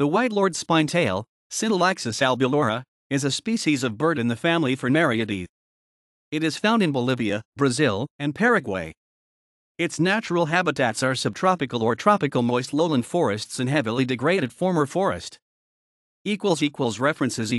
The white-lored spinetail, Synallaxis albilora, is a species of bird in the family Furnariidae. It is found in Bolivia, Brazil, and Paraguay. Its natural habitats are subtropical or tropical moist lowland forests and heavily degraded former forest. References